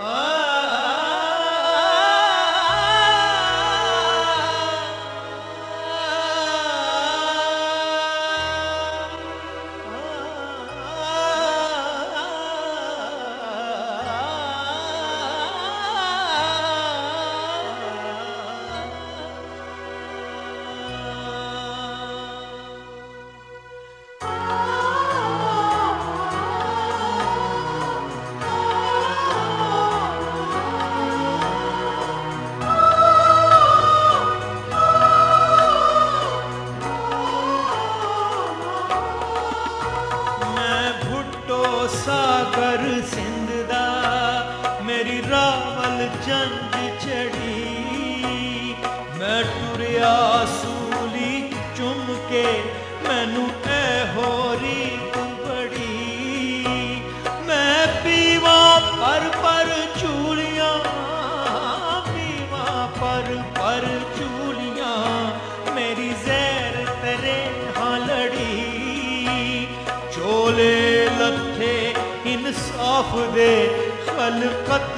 Huh? ਜੰਜ ਚੜੀ। ਮੈਂ ਟੁਰਿਆ ਸੂਲੀ ਚੁੰਮ ਕੇ, ਮੈਨੂੰ ਐ ਹੋਰੀ ਬੜੀ। ਮੈਂ ਪੀਵਾ ਪਰ ਪਰ ਚੂਲੀਆਂ, ਪੀਵਾ ਪਰ ਪਰ ਚੂਲੀਆਂ, ਮੇਰੀ ਜ਼ਹਿਰ ਤਰੇ ਹਾਂ ਲੜੀ। ਚੋਲੇ ਲੱਥੇ ਇਨਸਾਫ ਦੇ ਖਲਕਤ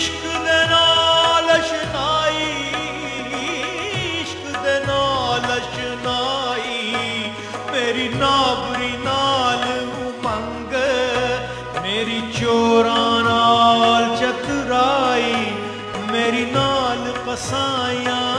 عشق دے نال اشنائی، عشق دے نال میری نابری نال امنگ میری چوراں نال چترائی، میری نال پسایاں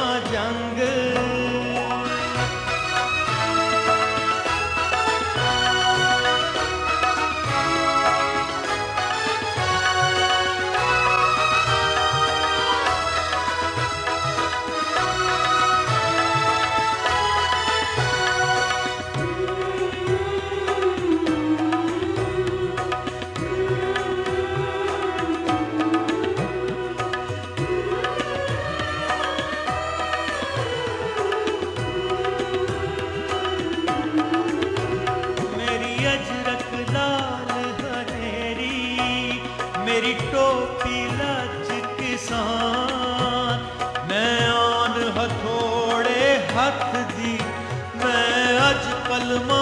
ਕਿਸਾਨ ਮੈਂ ਆਨ ਹਥੋੜੇ ਹੱਥ ਦੀ ਮੈਂ ਅੱਜ ਕਲਮਾਂ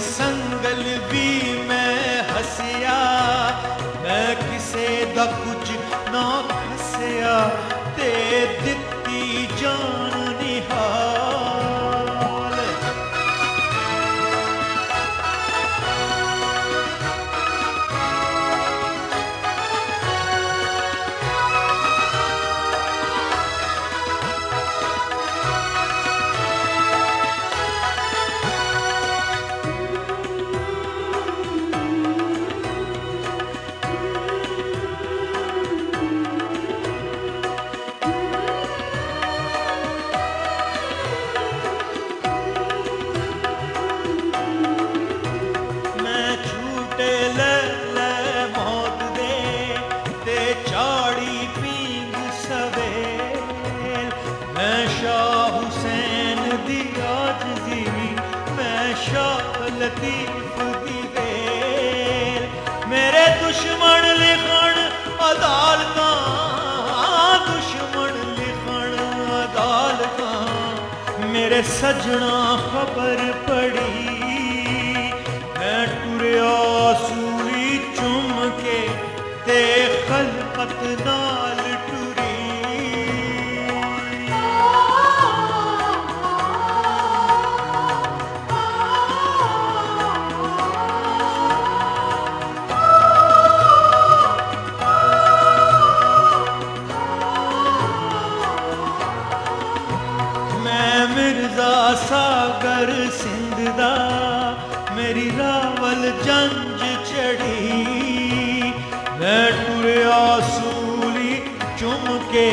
سنگل بھی میں ہسیا میں کسے دکھ لطیف دی بیل میرے دشمن لکھن عدالتاں دشمن لکھن عدالتاں۔ میرے سجنا خبر پڑی رضا ساگر سندھ دا میری راول جنج چڑھی۔ میں ٹریا سولی چم کے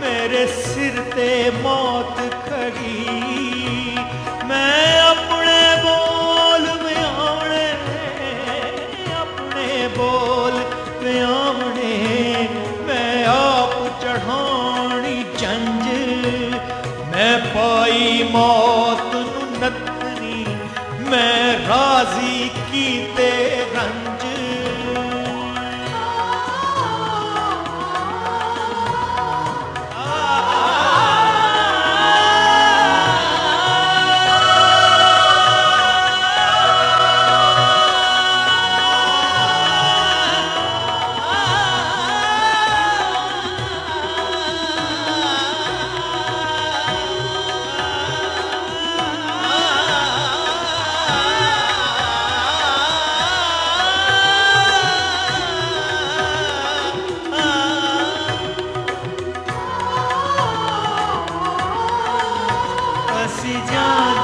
میرے سر تے موت کھڑی۔